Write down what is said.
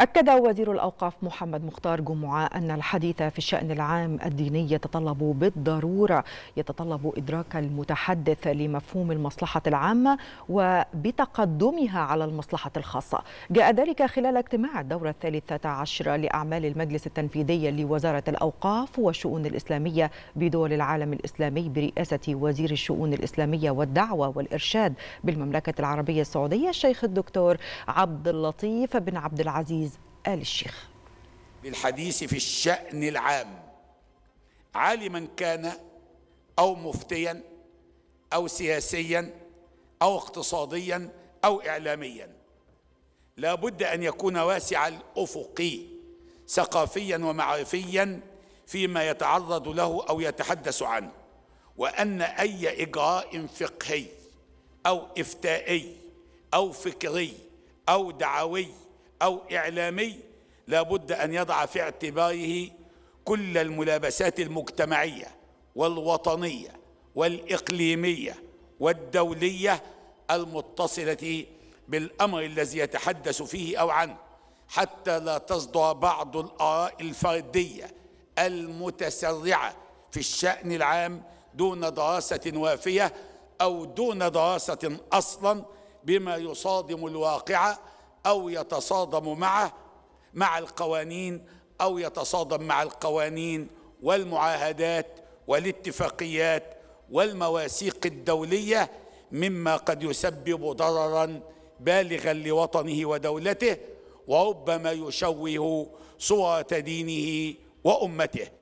أكد وزير الأوقاف محمد مختار جمعة أن الحديث في الشأن العام الديني يتطلب بالضرورة يتطلب إدراك المتحدث لمفهوم المصلحة العامة وبتقدمها على المصلحة الخاصة. جاء ذلك خلال اجتماع الدورة الثالثة عشر لأعمال المجلس التنفيذي لوزارة الأوقاف والشؤون الإسلامية بدول العالم الإسلامي برئاسة وزير الشؤون الإسلامية والدعوة والإرشاد بالمملكة العربية السعودية الشيخ الدكتور عبد اللطيف بن عبد العزيز آل الشيخ. بالحديث في الشأن العام. عالما كان أو مفتيا أو سياسيا أو اقتصاديا أو إعلاميا. لا بد أن يكون واسع الأفق ثقافيا ومعرفيا فيما يتعرض له أو يتحدث عنه. وأن أي إجراء فقهي أو إفتائي أو فكري أو دعوي أو إعلامي لابد أن يضع في اعتباره كل الملابسات المجتمعية والوطنية والإقليمية والدولية المتصلة بالأمر الذي يتحدث فيه أو عنه حتى لا تصدر بعض الآراء الفردية المتسرعة في الشأن العام دون دراسة وافية أو دون دراسة أصلا بما يصادم الواقع أو يتصادم معه مع القوانين أو يتصادم مع القوانين والمعاهدات والاتفاقيات والمواثيق الدولية مما قد يسبب ضررا بالغا لوطنه ودولته وربما يشوه صورة دينه وأمته.